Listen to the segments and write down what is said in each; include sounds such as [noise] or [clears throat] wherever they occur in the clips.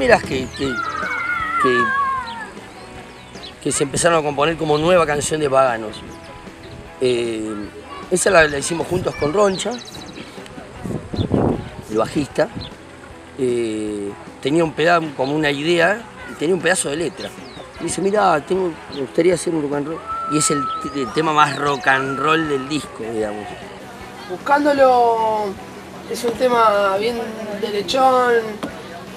primeras que, que, que, se empezaron a componer como nueva canción de Paganos. Eh, esa la, la hicimos juntos con Roncha, el bajista. Eh, tenía un pedazo, como una idea, y tenía un pedazo de letra. Y dice, mira, me gustaría hacer un rock and roll. Y es el, el tema más rock and roll del disco, digamos. Buscándolo es un tema bien derechón,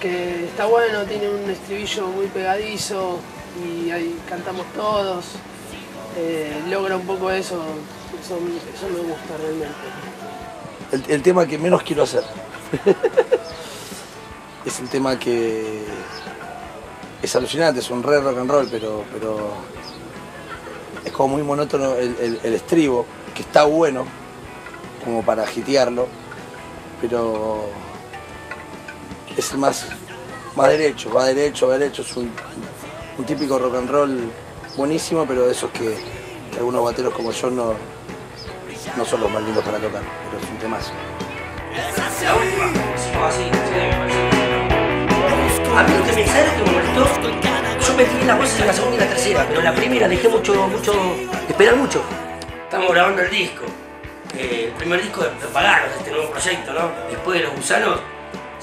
que está bueno, tiene un estribillo muy pegadizo y ahí cantamos todos. Eh, logra un poco eso, eso, me gusta realmente. El, tema que menos quiero hacer. [laughs] es el tema que es alucinante, es un re rock and roll, pero, pero es como muy monótono el, el- estribo, que está bueno como para hitearlo, pero es más, más derecho, va derecho, va derecho, es un, un típico rock and roll buenísimo, pero de esos que, que algunos bateros como yo no, no son los más lindos para tocar, pero es un temazo. Me. A mí lo que me sale que me molestó, yo bien las voces en la segunda y la tercera, pero la primera dejé mucho, mucho, esperar mucho. Estamos grabando el disco, eh, el primer disco de, de este nuevo proyecto, ¿no? Después de Los Gusanos,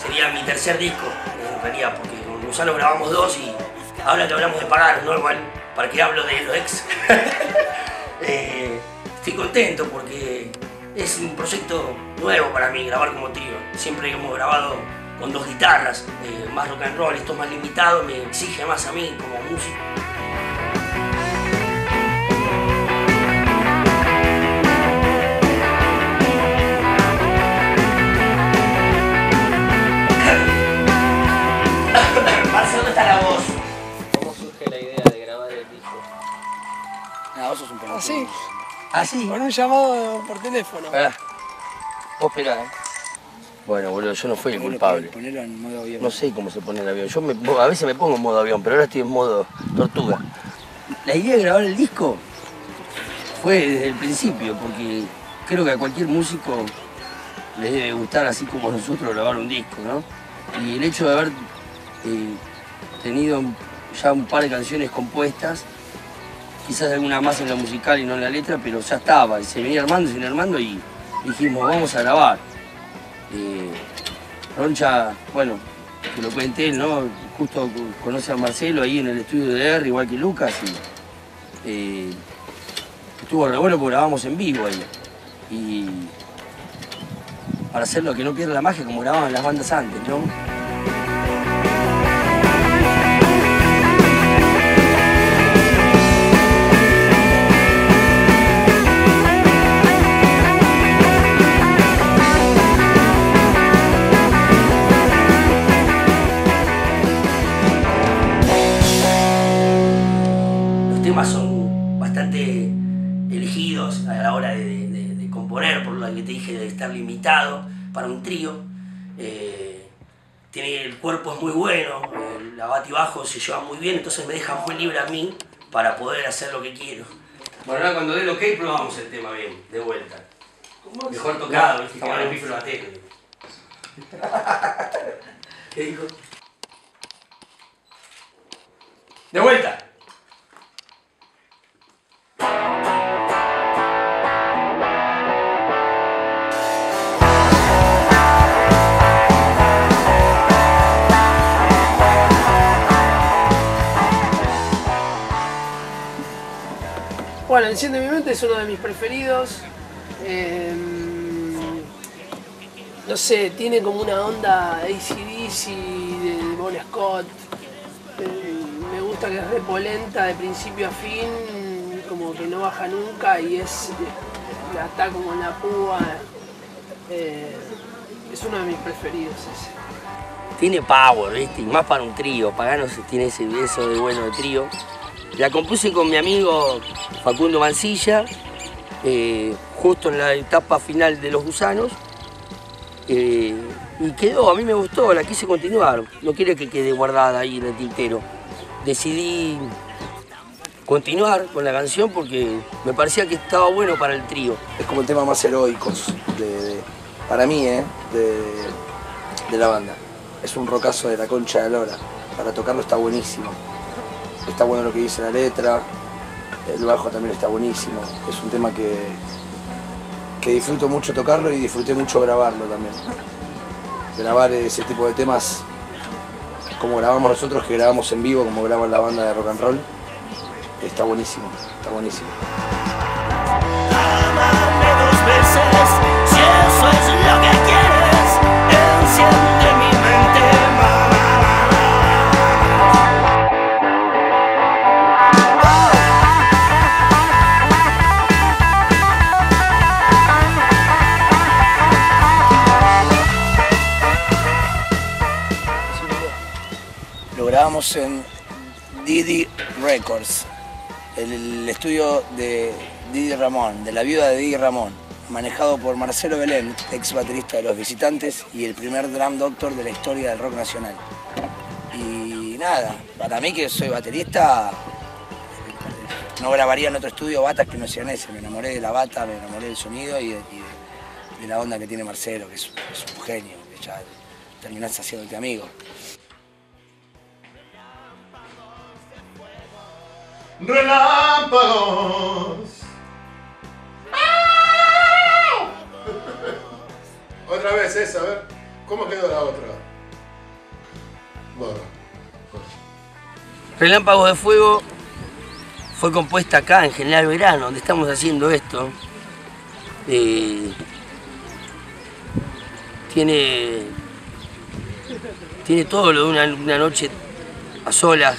sería mi tercer disco, en realidad, porque con Gusanos grabamos dos y ahora que hablamos de Paganos, ¿no? Igual, para que hablo de los ex. [laughs] Eh, estoy contento porque es un proyecto nuevo para mí, grabar como trío. Siempre hemos grabado con dos guitarras, eh, más rock and roll, esto es más limitado, me exige más a mí como músico. No, vos sos un pelotudo. Así, ¿Ah, con un llamado por teléfono. Esperá. Vos esperá, eh. Bueno, boludo, yo no fui el culpable. Ponelo en modo avión. No sé cómo se pone el avión. Yo me- a veces me pongo en modo avión, pero ahora estoy en modo tortuga. La idea de grabar el disco fue desde el principio, porque creo que a cualquier músico le debe gustar, así como a nosotros, grabar un disco, ¿no? Y el hecho de haber eh, tenido ya un par de canciones compuestas, quizás alguna más en la musical y no en la letra, pero ya estaba, y se venía armando, se venía armando y dijimos, vamos a grabar. Eh, Roncha, bueno, que lo cuente él, ¿no? Justo conoce a Marcelo ahí en el estudio de R, igual que Lucas, y eh, estuvo re bueno porque grabamos en vivo ahí. Y para hacerlo que no pierda la magia como grababan las bandas antes, ¿no? Para un trío. Eh, tiene, el cuerpo es muy bueno, el la bate y bajo se llevan muy bien, entonces me deja muy libre a mí para poder hacer lo que quiero. Bueno, ahora cuando dé el ok probamos el tema bien, de vuelta. Mejor tocado, ¿viste? que el pífero batero. [laughs] ¿Qué dijo? De vuelta. Bueno, Enciende mi mente es uno de mis preferidos. Eh, no sé, tiene como una onda ACDC de Bon Scott. Eh, me gusta que es repolenta de principio a fin como que no baja nunca y es está como en la púa. eh, es uno de mis preferidos ese. Tiene power, ¿viste? Y más para un trío. Pagano tiene ese eso de bueno de trío. La compuse con mi amigo Facundo Mancilla, eh, justo en la etapa final de Los Gusanos. eh, y quedó, a mí me gustó, la quise continuar. No quiere que quede guardada ahí en el tintero. Decidí continuar con la canción porque me parecía que estaba bueno para el trío. Es como el tema más de- para mí, ¿eh? de, de la banda. Es un rocazo de la concha de lora. Para tocarlo está buenísimo. Está bueno lo que dice la letra. El bajo también está buenísimo. Es un tema que, que disfruto mucho tocarlo y disfruté mucho grabarlo también. Grabar ese tipo de temas como grabamos nosotros, que grabamos en vivo, como graba la banda de rock and roll, está buenísimo, está buenísimo. Grabamos en Didi Records, el, estudio de Didi Ramón, de la viuda de Didi Ramón, manejado por Marcelo Belén, ex baterista de Los Visitantes y el primer drum doctor de la historia del rock nacional. Y nada, para mí que soy baterista, no grabaría en otro estudio batas que no sean ese. Me enamoré de la bata, me enamoré del sonido y de la onda que tiene Marcelo, que es, es un genio, que ya terminás haciéndote amigo. Relámpagos. Otra vez esa, a ver. ¿Cómo quedó la otra? Bueno. Relámpago de Fuego fue compuesta acá en General Verano, donde estamos haciendo esto. Eh, tiene, tiene todo lo de una, una noche a solas.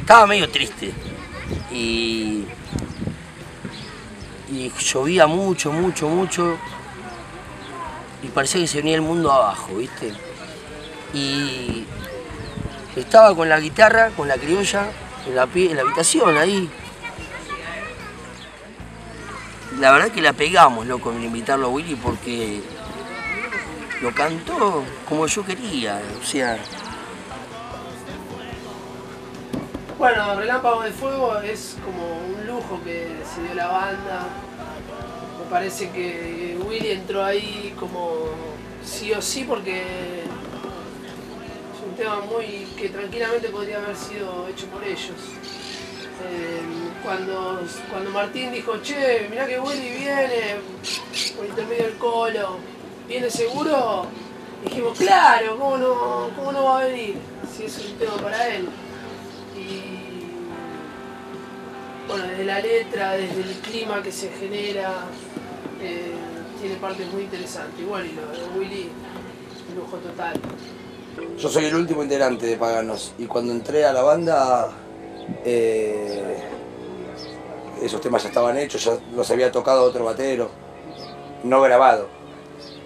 Estaba medio triste y, y llovía mucho, mucho, mucho y parecía que se venía el mundo abajo, ¿viste? Y estaba con la guitarra, con la criolla, en la, en la habitación ahí. La verdad que la pegamos, loco, en invitarlo a Willy porque lo cantó como yo quería. O sea, Bueno, Relámpago de Fuego es como un lujo que se dio la banda. Me parece que Willy entró ahí como sí o sí porque es un tema muy que tranquilamente podría haber sido hecho por ellos. Eh, cuando, cuando Martín dijo, che, mirá que Willy viene por intermedio del colo, ¿viene seguro? Dijimos, claro, ¿cómo no, cómo no va a venir? Si es un tema para él. Y bueno, desde la letra, desde el clima que se genera, eh, tiene partes muy interesantes. Igual y lo de Willy, un lujo total. Yo soy el último integrante de Paganos y cuando entré a la banda, eh, esos temas ya estaban hechos, ya los había tocado otro batero, no grabado.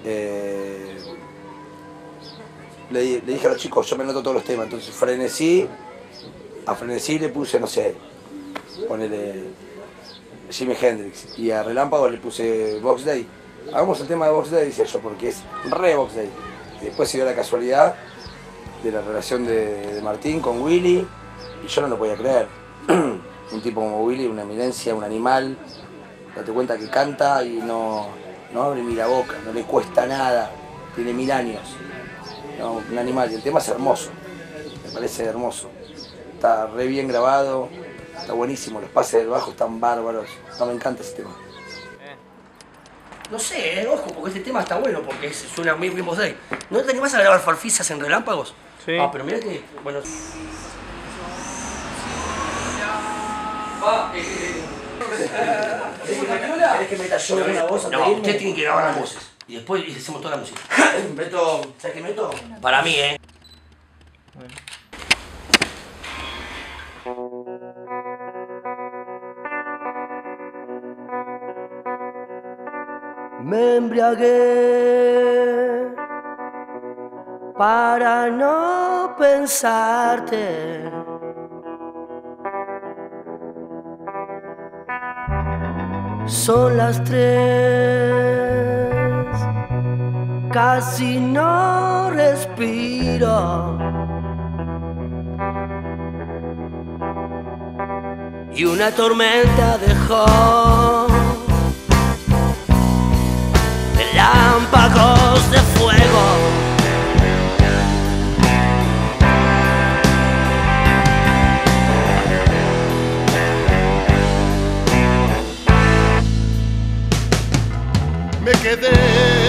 Eh, le, di- le dije a los chicos, yo me noto todos los temas, entonces frenesí, a frenesí le puse, no sé, ponele Jimi Hendrix y a Relámpago le puse Box Day. Hagamos el tema de Box Day, decía yo, porque es re Box Day. Y después se dio la casualidad de la relación de, de Martín con Willy y yo no lo podía creer. [clears throat] un tipo como Willy, una eminencia, un animal, date cuenta que canta y no, no abre ni la boca, no le cuesta nada, tiene mil años. No, un animal, y el tema es hermoso, me parece hermoso. Está re bien grabado, está buenísimo, los pases del bajo están bárbaros, no me encanta ese tema. no sé, eh, ojo, porque este tema está bueno, porque es- suena muy bien ahí. ¿No te animás a grabar farfisas en relámpagos? Sí. Ah, pero mira que, bueno... ¿Querés que meta yo una voz No, de irme? usted tiene que grabar las voces. Y después hacemos toda la música. meto, ¿sabes qué meto? Para mí, ¿eh? Me embriagué para no pensarte. Son las tres, casi no respiro. Y una tormenta dejó relámpagos de fuego. me quedé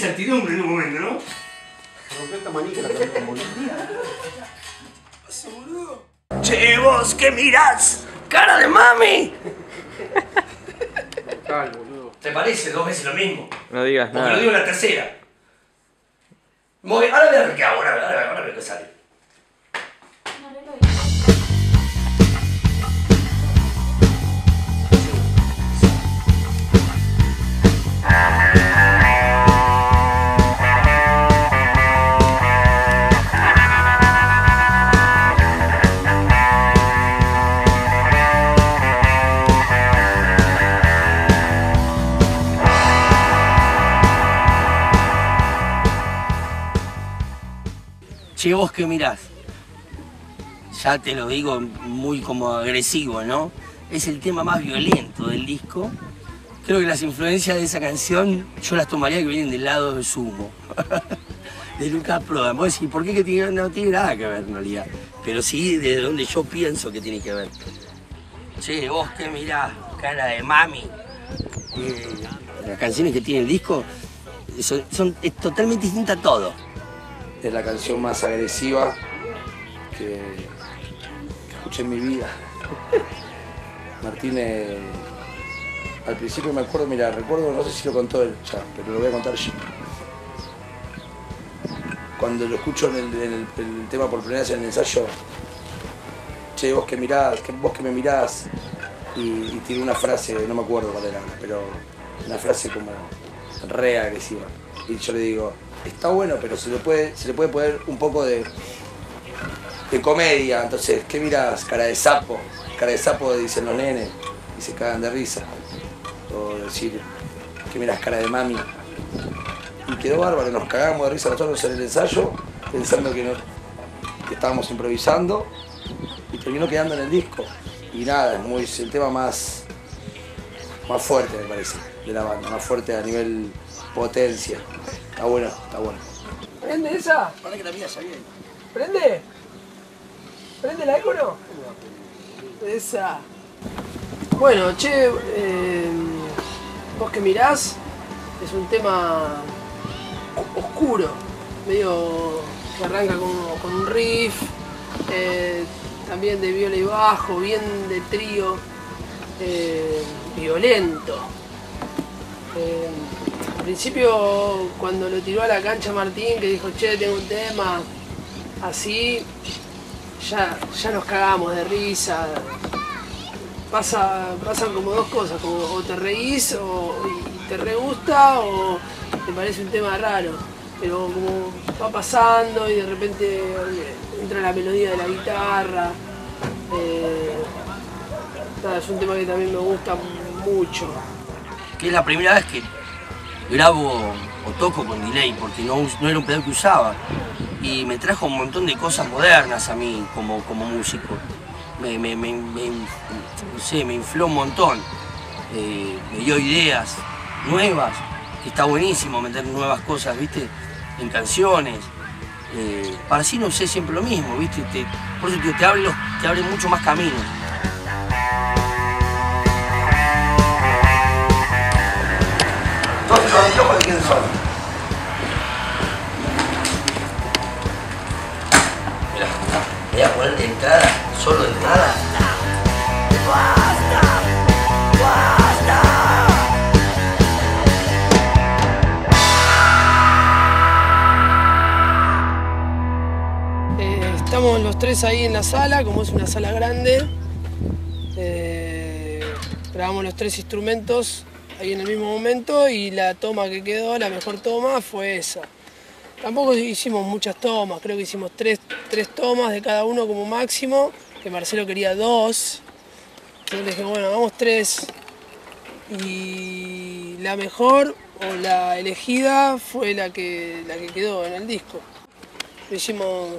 incertidumbre en un momento, ¿no? Che, vos, ¿qué mirás? ¡Cara de mami! ¿Te parece dos veces lo mismo? No digas Porque lo digo la tercera. Ahora voy a ver qué hago, ahora, ahora, ahora veo qué sale. Che, vos que mirás. Ya te lo digo muy como agresivo, ¿no? Es el tema más violento del disco. Creo que las influencias de esa canción yo las tomaría que vienen del lado de Sumo. [laughs] de Lucas Prodan. Vos decís, ¿por qué que tiene- no tiene nada que ver en realidad? Pero sí de donde yo pienso que tiene que ver. Che, vos que mirás, cara de mami. Eh, las canciones que tiene el disco son, totalmente distinta a todo. Es la canción más agresiva que, que escuché en mi vida. [laughs] Martínez, al principio me acuerdo, mira, recuerdo, no sé si lo contó él ya, pero lo voy a contar yo. Cuando lo escucho en el, en el- en el tema por primera vez en el ensayo, che, vos que mirás, que, vos que me mirás, y, y tiré una frase, no me acuerdo cuál era, pero una frase como re agresiva. Y yo le digo, está bueno, pero se le puede, se le puede poner un poco de, de comedia. Entonces, ¿qué mirás? Cara de sapo. Cara de sapo dicen los nenes y se cagan de risa. O decir, ¿qué mirás? Cara de mami. Y quedó bárbaro, nos cagamos de risa nosotros en el ensayo, pensando que, no, que estábamos improvisando y terminó quedando en el disco. Y nada, es muy, el tema más, más fuerte, me parece, de la banda, más fuerte a nivel potencia. Está bueno, está bueno. ¿Prende esa? Para que la mía ya viene. ¿Prende? ¿Prende la eco o no? Esa. Bueno, che, eh, vos que mirás, es un tema oscuro, medio que arranca con, con un riff, eh, también de viola y bajo, bien de trío, eh, violento. Al principio, cuando lo tiró a la cancha Martín, que dijo, che, tengo un tema así, ya, ya nos cagamos de risa. Pasa, pasan como dos cosas, como o te reís o, y te re gusta o te parece un tema raro. Pero como va pasando y de repente eh, entra la melodía de la guitarra. eh, es un tema que también me gusta mucho. Que es la primera vez que grabo o toco con delay, porque no, era un pedal que usaba. Y me trajo un montón de cosas modernas a mí como, como músico. Me, me, me- no sé, me infló un montón. Eh, me dio ideas nuevas, está buenísimo meter nuevas cosas, ¿viste? En canciones. Eh, para así no sé siempre lo mismo, ¿viste? Te- por eso te, te abre, te abre mucho más caminos. Quién son. Mirá, voy a poner de entrada, solo de entrada. Eh, estamos los tres ahí en la sala, como es una sala grande. Eh, grabamos los tres instrumentos ahí en el mismo momento y la toma que quedó, la mejor toma, fue esa. Tampoco hicimos muchas tomas, creo que hicimos tres, tres tomas de cada uno como máximo, que Marcelo quería dos. Entonces le dije, bueno, hagamos tres. Y la mejor o la elegida fue la que, la que quedó en el disco. Lo hicimos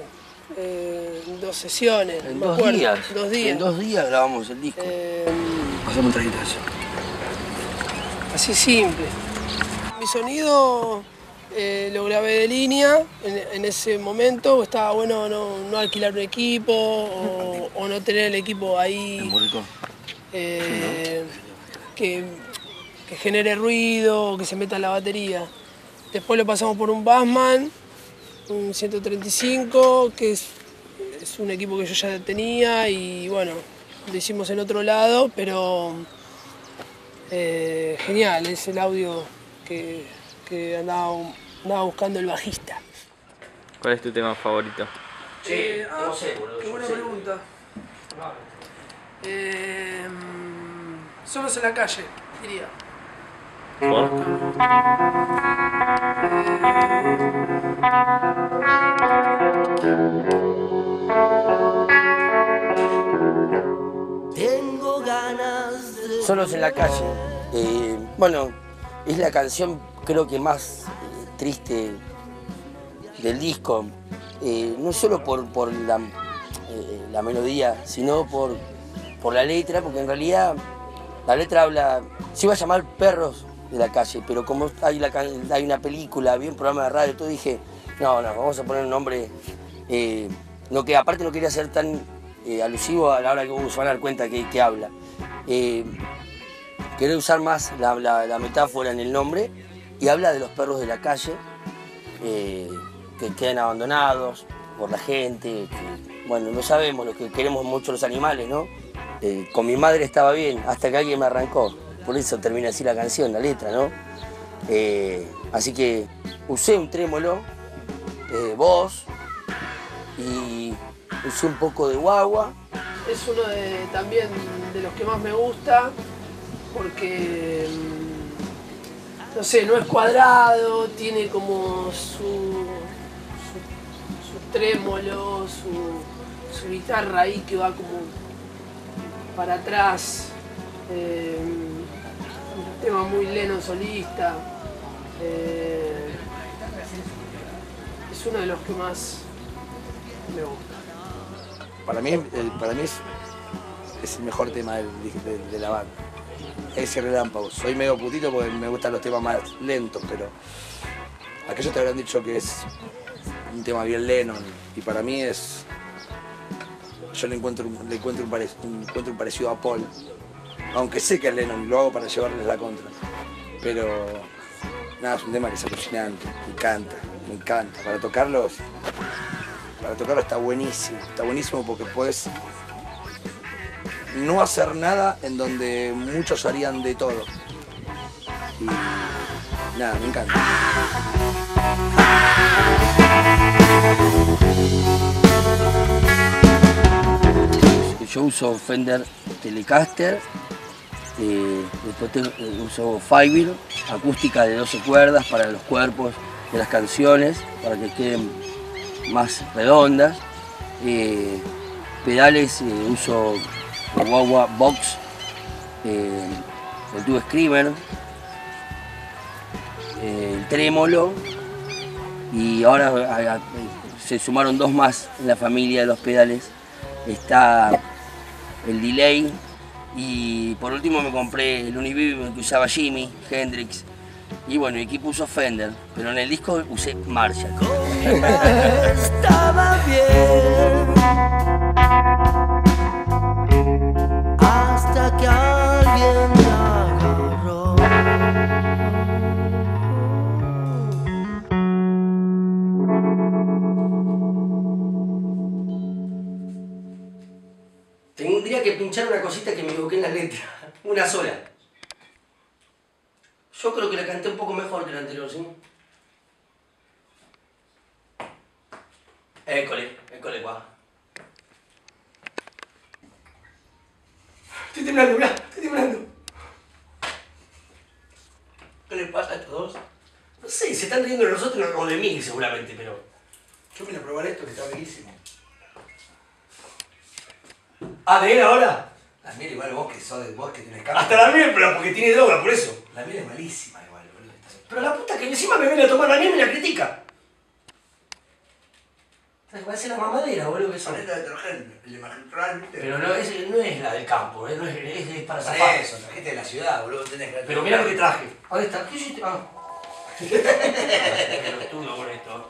eh, en dos sesiones, En me dos acuerdo, días. Dos días. En dos días grabamos el disco. Eh, Pasamos eso. Así simple. Mi sonido eh, lo grabé de línea en, en ese momento. Estaba bueno no, no alquilar un equipo o, o no tener el equipo ahí eh, que, que genere ruido o que se meta en la batería. Después lo pasamos por un Bassman, un 135, que es, es un equipo que yo ya tenía y bueno, lo hicimos en otro lado, pero eh, genial, es el audio que, que andaba, andaba buscando el bajista. ¿Cuál es tu tema favorito? Sí, no sé, boludo. Qué buena sé. pregunta. Eh, solos en la calle, diría. ¿Por? Tengo Solos en la calle. Bueno, es la canción creo que más eh, triste del disco. eh, no solo por, por la, eh, la melodía, sino por, por la letra, porque en realidad la letra habla, se iba a llamar Perros de la calle, pero como hay, la hay una película, había un programa de radio, todo dije, no, no, vamos a poner un nombre, no que aparte no quería ser tan alusivo a la hora que se van a dar cuenta que, que habla. Quería usar más la, metáfora en el nombre y habla de los perros de la calle eh, que quedan abandonados por la gente, bueno, no sabemos lo que queremos mucho los animales, ¿no? Eh, con mi madre estaba bien, hasta que alguien me arrancó, por eso termina así la canción, la letra, ¿no? Eh, así que usé un trémolo, voz, y usé un poco de guagua, Es uno de, también de los que más me gusta porque, mm, no sé, no es cuadrado, tiene como su, su, su trémolo, su, su guitarra ahí que va como para atrás. eh, un tema muy Lennon solista. eh, es uno de los que más me gusta. Para mí, el- para mí es, es el mejor tema de, de la banda. Ese relámpago. Soy medio putito porque me gustan los temas más lentos, pero aquellos te habrán dicho que es un tema bien Lennon. Y para mí es. Yo le encuentro, le encuentro un parecido a Paul. Aunque sé que es Lennon y lo hago para llevarles la contra. Pero nada, es un tema que es alucinante. Me encanta, me encanta. Para tocarlos para tocarlo está buenísimo. Está buenísimo porque puedes no hacer nada en donde muchos harían de todo. Nada, me encanta. Yo uso Fender Telecaster, eh, después tengo- eh, uso Fiverr, acústica de 12 cuerdas para los cuerpos de las canciones, para que queden más redondas. Eh, pedales, uso Wawa Box, eh, el Tube Screamer, eh, el trémolo y ahora se sumaron dos más en la familia de los pedales. Está el delay y por último me compré el Univive que usaba Jimi Hendrix y bueno, el equipo usó Fender, pero en el disco usé Marshall. [laughs] que alguien. Tendría que pinchar una cosita que me equivoqué en la letra, [laughs] una sola. Yo creo que la canté un poco mejor que la anterior, ¿sí? École, école, guau. Estoy temblando, mirá, estoy temblando. ¿Qué les pasa a estos dos? No sé, se están riendo de nosotros o de mí seguramente, pero... Yo vine a probar esto que está buenísimo. ¿Ah, de él ahora? La miel igual vos que sos de vos que tenés Hasta la miel, pero porque tiene droga, por eso. La miel es malísima igual, boludo. Pero la puta que encima me viene a tomar la miel y me la critica. Parece la mamadera, boludo, que son. detergente, el magistral, Pero no es, no es la del campo, eh, no es, es, es para Para zafar. eso, la gente de la ciudad, boludo, tenés que... Pero mira lo que traje. ¿Dónde está? ¿Qué hiciste? Ah. Qué pelotudo con esto.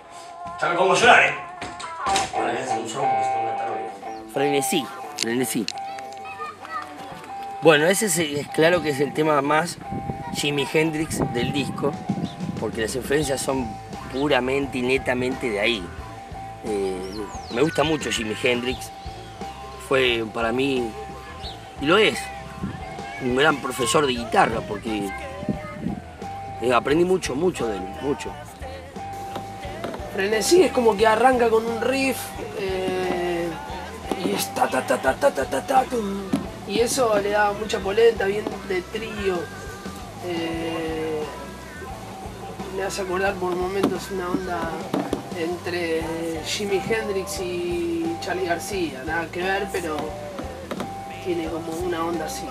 Ya me pongo a llorar, eh. Ahora voy a hacer un son porque se tengo. Frenesí, frenesí. Bueno, ese es, es claro que es el tema más Jimi Hendrix del disco, porque las influencias son puramente y netamente de ahí. Eh, me gusta mucho Jimi Hendrix, fue para mí, y lo es, un gran profesor de guitarra, porque eh, aprendí mucho, mucho de él, mucho. Frenesí es como que arranca con un riff eh, y es ta ta ta ta ta ta ta y eso le da mucha polenta, bien de trío. me hace acordar por momentos una onda entre Jimi Hendrix y Charlie García, nada que ver, pero tiene como una onda así.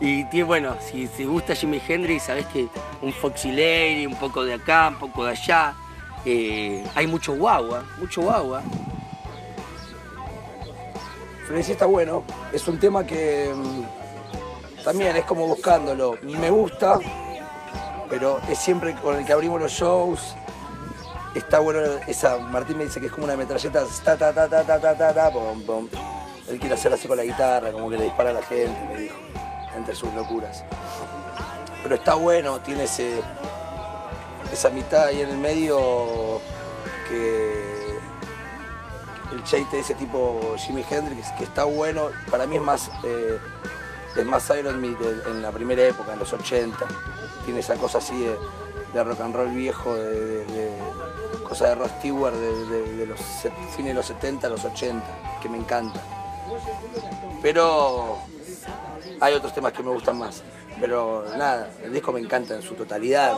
Y bueno, si te gusta Jimi Hendrix, sabes que un Foxy Lady, un poco de acá, un poco de allá. Eh, hay mucho guagua, mucho guagua. Frenesí está bueno. Es un tema que mm, también es como buscándolo. Me gusta, pero es siempre con el que abrimos los shows. Está bueno esa. Martín me dice que es como una metralleta. Ta ta ta ta ta ta ta ta pum, pum. Él quiere hacer así con la guitarra, como que le dispara a la gente, me dijo. Entre sus locuras. Pero está bueno, tiene ese. esa mitad ahí en el medio que el cheite de ese tipo Jimi Hendrix, que está bueno, para mí es más, eh, es más Iron en la primera época, en los 80. Tiene esa cosa así de, de rock and roll viejo, de, de- de- cosa de Stewart de, los fines de los 70 a los 80, que me encanta. Pero hay otros temas que me gustan más. Pero nada, el disco me encanta en su totalidad.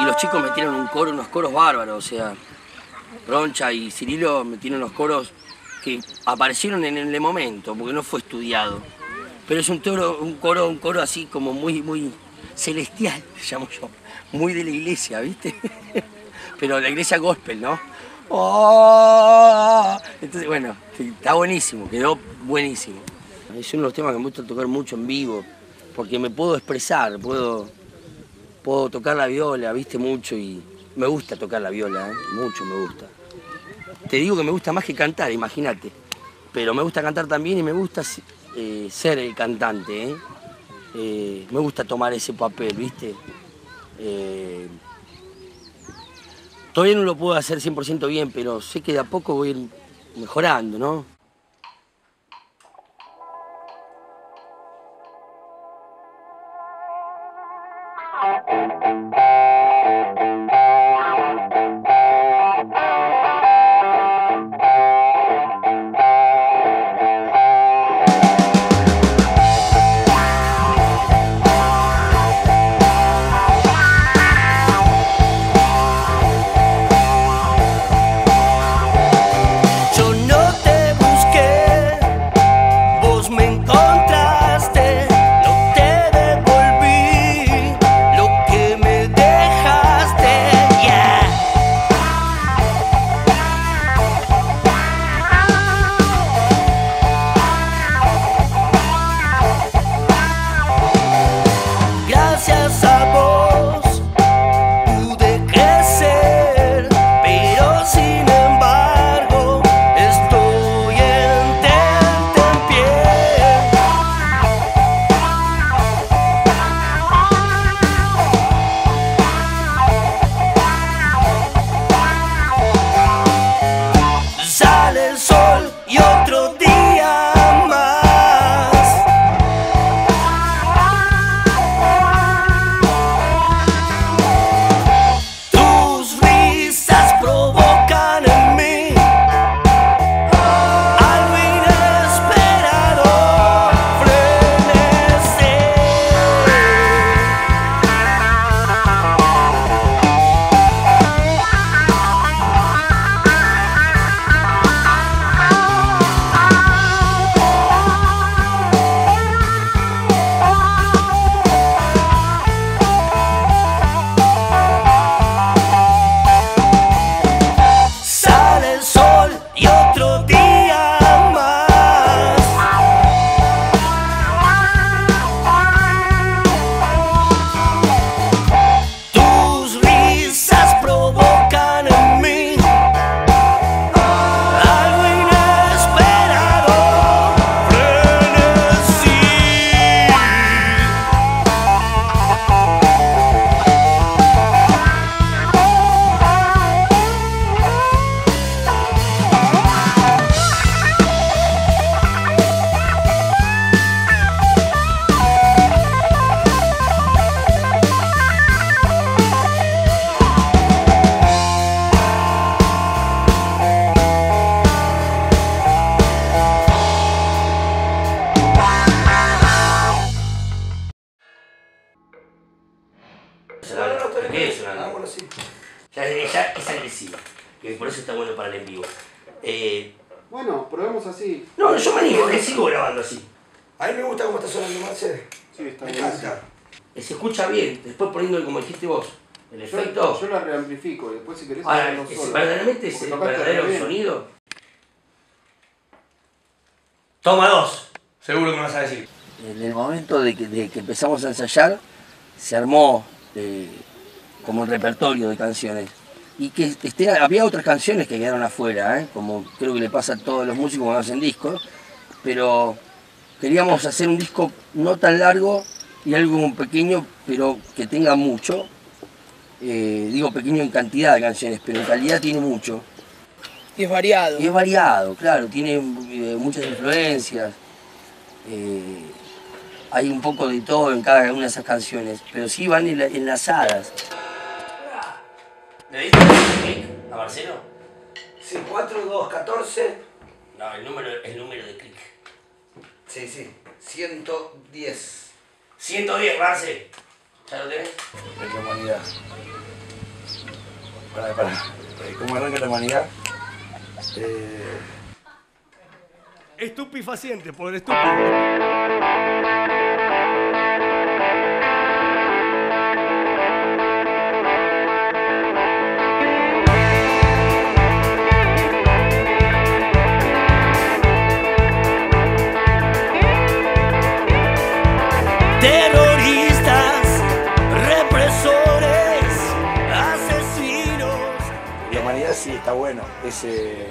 Y los chicos metieron un coro, unos coros bárbaros, o sea, Roncha y Cirilo metieron unos coros que aparecieron en el momento, porque no fue estudiado. Pero es un coro, un coro, un coro así como muy, muy celestial, [laughs] llamo yo, muy de la iglesia, ¿viste? [laughs] Pero la iglesia gospel, ¿no? ¡Oh! Entonces, bueno, está buenísimo, quedó buenísimo. Es uno de los temas que me gusta tocar mucho en vivo, porque me puedo expresar, puedo, puedo tocar la viola, viste, mucho y me gusta tocar la viola, ¿eh? mucho me gusta. Te digo que me gusta más que cantar, imagínate. Pero me gusta cantar también y me gusta eh, ser el cantante, ¿eh? Eh, me gusta tomar ese papel, viste. Eh, todavía no lo puedo hacer 100% bien, pero sé que de a poco voy a ir mejorando, ¿no? Es el verdadero bien. sonido. Toma dos. Seguro que me vas a decir. En el momento de que, de que empezamos a ensayar, se armó eh, como un repertorio de canciones. Y que este, había otras canciones que quedaron afuera, ¿eh? como creo que le pasa a todos los músicos cuando hacen discos, pero queríamos hacer un disco no tan largo y algo pequeño, pero que tenga mucho. Eh, digo pequeño en cantidad de canciones, pero en calidad tiene mucho. Y es variado. Y es variado, claro, tiene eh, muchas influencias. eh, hay un poco de todo en cada una de esas canciones, pero sí van enla- enlazadas. ¿Le diste clic a Marcelo? Sí, 4, 2, 14. No, el número, el número de clic. Sí, sí. 110. 110, Marce. ¿Ya lo tenés? De la humanidad. Pará, pará. Eh, ¿Cómo arranca la humanidad? Eh, Estupefaciente por estúpido. Bueno. Es, eh,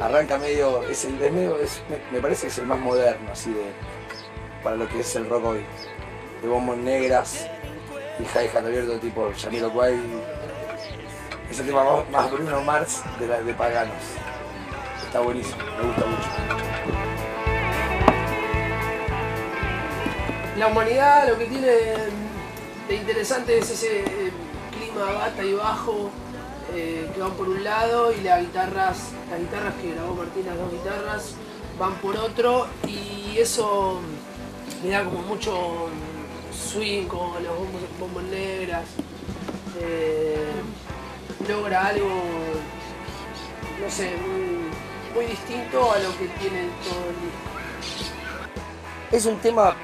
arranca medio. Es el, es medio es- me, parece que es el más moderno, así de. Para lo que es el rock hoy. De bombos negras y hi-hat abierto tipo Jamiroquai. Es el tema más, más Bruno Mars de, la, de Paganos. Está buenísimo, me gusta mucho. La humanidad lo que tiene de interesante es ese eh, clima bata y bajo eh, que van por un lado y las guitarras, las guitarras que grabó Martín, las dos guitarras, van por otro y eso le da como mucho swing con los bombos, bombos negras. eh, logra algo, no sé, muy, muy distinto a lo que tiene todo el disco. Es un tema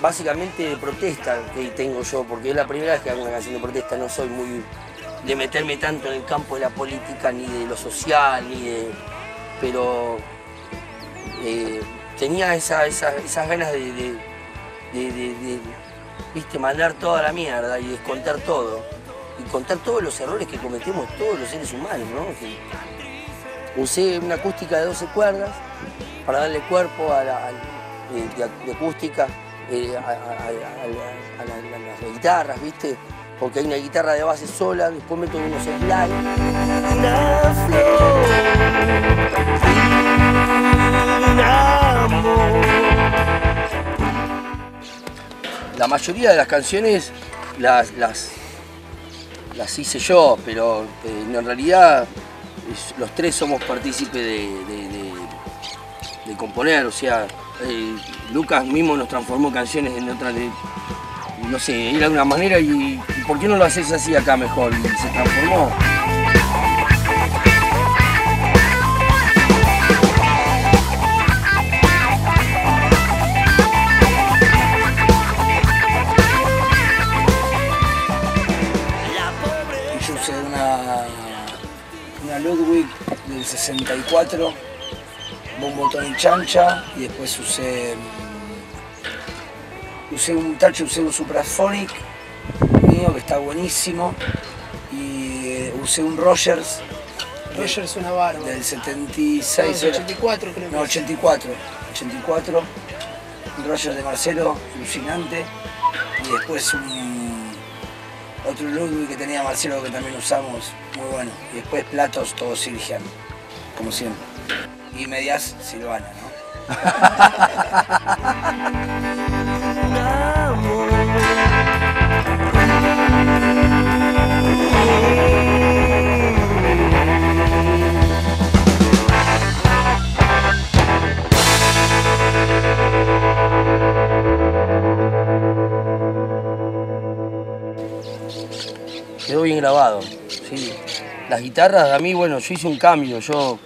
básicamente de protesta que tengo yo, porque es la primera vez que hago una canción de protesta, no soy muy de meterme tanto en el campo de la política, ni de lo social, ni de... pero eh, tenía esa- esa- esas ganas de, de- de- de- viste, mandar toda la mierda y descontar todo. Y contar todos los errores que cometemos todos los seres humanos, ¿no? Usé una acústica de 12 cuerdas para darle cuerpo a la, al- eh, de, acústica eh, a, a- a- a- a a las guitarras, ¿viste? Porque hay una guitarra de base sola, después meto unos slides. Una flor, un amor. La mayoría de las canciones las, las, las hice yo, pero eh, en realidad los tres somos partícipes de, de- componer, o sea, eh, Lucas mismo nos transformó canciones en otras no sé, era de una manera y, ¿por qué no lo haces así acá mejor? Y se transformó. Yo usé una, una Ludwig del 64, bombotón y chancha, y después usé, usé un tacho, usé un Supraphonic mío que está buenísimo, y eh, usé un Rogers Roger es una barba. del No, 76, es era- 84 creo no, es. 84, 84, un Rogers de Marcelo, alucinante, y después un otro Ludwig que tenía Marcelo que también usamos, muy bueno, y después platos todos Silgian, como siempre, y medias Silvana, ¿no? [laughs] quedó bien grabado. ¿sí? Las guitarras, a mí, bueno, yo hice un cambio. Yo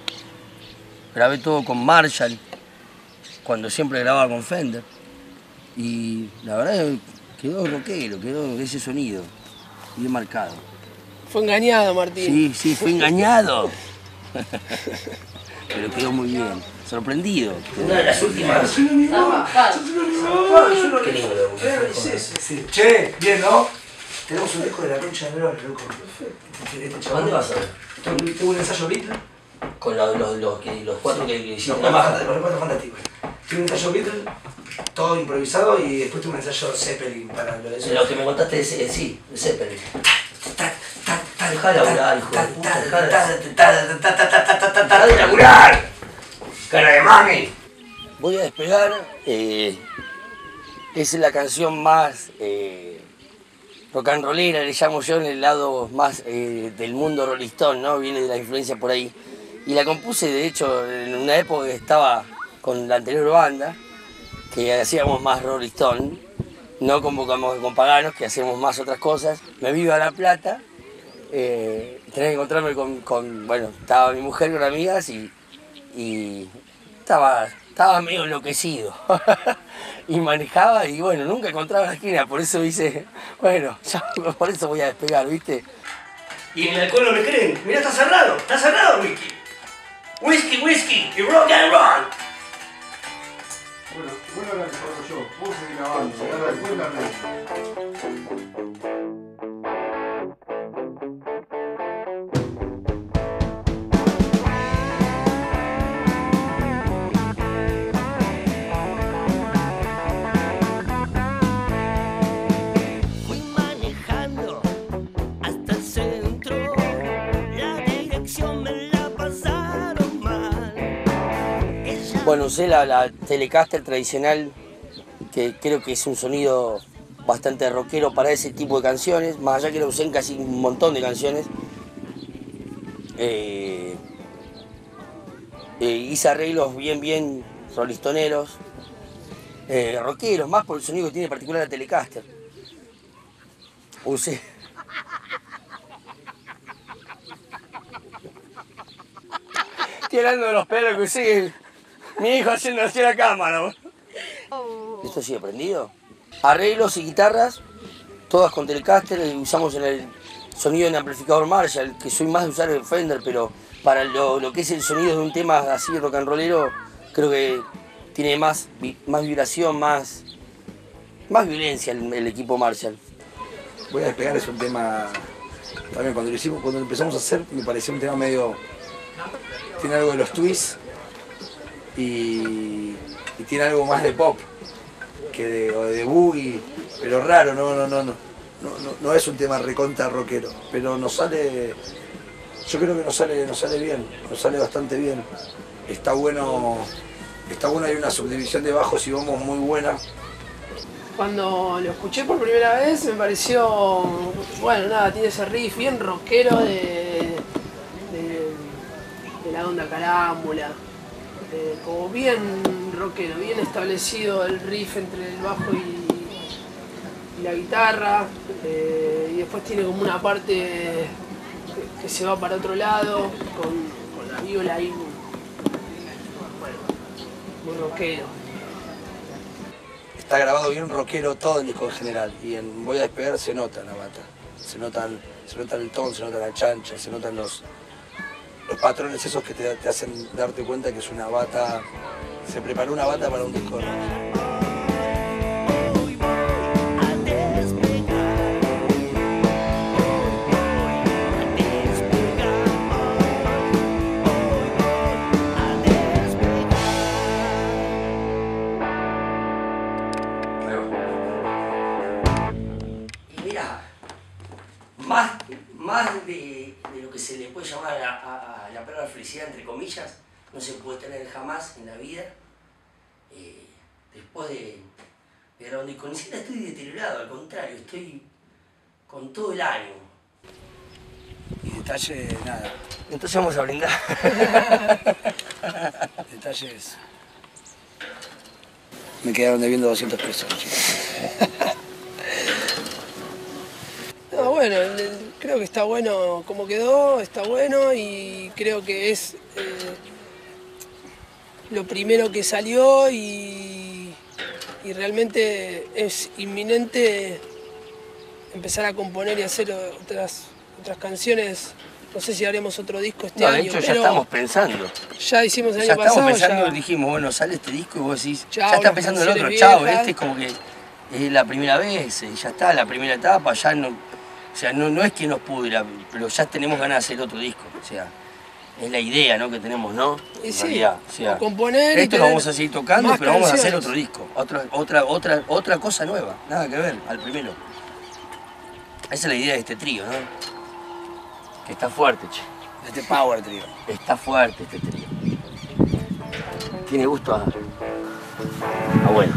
grabé todo con Marshall, cuando siempre grababa con Fender. Y la verdad quedó rockero, quedó ese sonido. bien marcado. Fue engañado, Martín. Sí, sí, fue engañado. [laughs] Pero quedó muy bien. Sorprendido. Una de las últimas. Qué lindo. Che, bien, ¿no? Tenemos un disco de la concha de Lora, loco. Este ¿A dónde vas a ver? Tengo un ensayo Beatles. Con los, los, los, que- los cuatro que hicieron No, los cuatro fantásticos. Tengo un ensayo Beatles, todo improvisado y después tengo un ensayo Zeppelin para lo de eso. Lo que me contaste es, eh, sí, de Zeppelin. Dejá de laburar, hijo de puta, dejá de- ¡Dejá de laburar! ¡Cara de mami! Voy a despegar. eh, es la canción más eh, rock and rollera, le llamo yo, en el lado más eh, del mundo Rolling Stone, ¿no? Viene de la influencia por ahí. Y la compuse, de hecho, en una época que estaba con la anterior banda, que hacíamos más Rolling no convocamos con paganos, que hacemos más otras cosas. Me vivo a La Plata, eh, tenía que encontrarme con, bueno, estaba mi mujer con amigas y, y estaba, estaba medio enloquecido. [laughs] y manejaba y bueno, nunca encontraba la esquina, por eso hice, bueno, [laughs] por eso voy a despegar, ¿viste? Y en el alcohol no me creen, mira, está cerrado, está cerrado, whisky. Whisky, whisky y rock and roll. Bueno, bueno ahora que salgo yo. Vos seguís grabando. Ahora después Bueno, usé la, la Telecaster tradicional, que creo que es un sonido bastante rockero para ese tipo de canciones, más allá que la usé en casi un montón de canciones. Eh, eh, hice arreglos bien, bien rolistoneros, eh, rockeros, más por el sonido que tiene particular la Telecaster. Usé. [laughs] De los pelos que usé. Mi hijo haciendo así la cámara. vos. ¿Esto sigue prendido? Arreglos y guitarras, todas con Telecaster, y usamos en el sonido en amplificador Marshall, que soy más de usar el Fender, pero para lo, lo que es el sonido de un tema así rock and rollero, creo que tiene más, vi- más vibración, más, más violencia el, el equipo Marshall. Voy a despegar es un tema. También cuando lo hicimos, cuando lo empezamos a hacer, me pareció un tema medio. Tiene algo de los twists y, tiene algo más de pop que de, o de boogie, pero raro, no, no, no, no. No, no, es un tema recontra rockero, pero nos sale. Yo creo que nos sale, nos sale bien, nos sale bastante bien. Está bueno, está bueno, hay una subdivisión de bajos y bombos muy buena. Cuando lo escuché por primera vez me pareció, bueno, nada, tiene ese riff bien rockero de, de la onda carámbula, eh, como bien rockero, bien establecido el riff entre el bajo y, la guitarra, eh, y después tiene como una parte que, se va para otro lado, con, la viola ahí, bueno, muy rockero. Está grabado bien rockero todo el disco en general. Y en Voy a despegar se nota la bata. Se nota el, se nota el tono, se nota la chancha, se notan los, los patrones esos que te, hacen darte cuenta que es una bata. Se preparó una bata para un disco jamás en la vida. Eh, después de, de grabar un disco, ni siquiera estoy deteriorado, al contrario, estoy con todo el ánimo. Y detalle, nada. Entonces vamos a brindar. [laughs] Detalles. Me quedaron debiendo 200 pesos, chicos. [laughs] No, bueno, creo que está bueno como quedó, está bueno y creo que es eh, lo primero que salió y, y realmente es inminente empezar a componer y hacer otras, otras canciones. No sé si haremos otro disco este No, año. de hecho ya estamos pensando. Ya hicimos el Ya año estamos pensando, ya- dijimos, bueno, sale este disco y vos decís, Chao, ya está empezando el otro, chao, este es como que es la primera vez, eh, ya está, la primera etapa, ya no, o sea, no, no es que nos pudra, pero ya tenemos ganas de hacer otro disco, o sea, es la idea, ¿no? Que tenemos, ¿no? Y En sí, realidad, o sea, componer y esto lo vamos a seguir tocando, pero vamos a hacer otro disco, otra, otra, otra, otra cosa nueva, nada que ver al primero. Esa es la idea de este trío, ¿no? Que está fuerte, che. Este Power Trio. Está fuerte este trío. Tiene gusto a. a bueno.